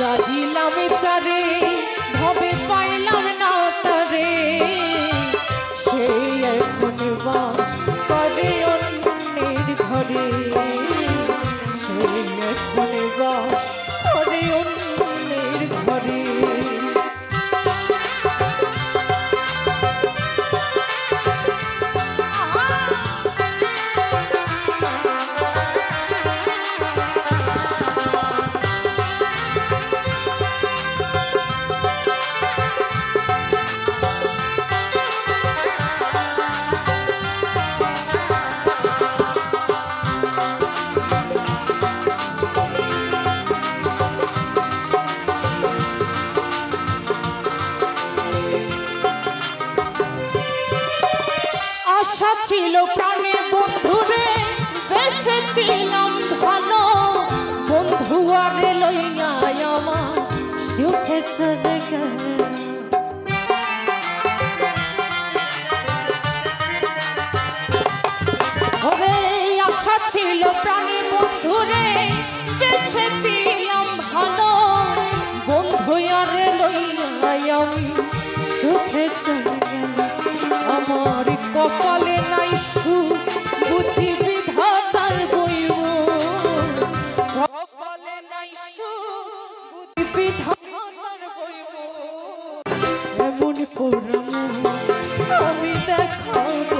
চাহিলাম চারে ছিলাম ভালো বন্ধু আর লইয়া আমার সুখে ছিল প্রাণী বন্ধুরে বেসেছিলাম এমন পোড়ামো আমি দেখাবো।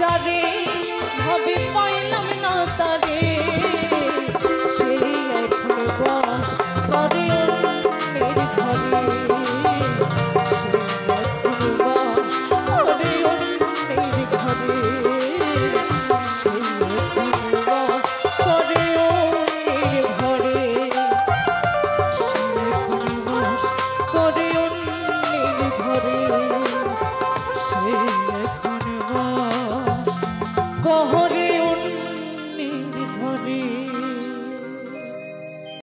যারে ভাবি পাইলাম না তারে।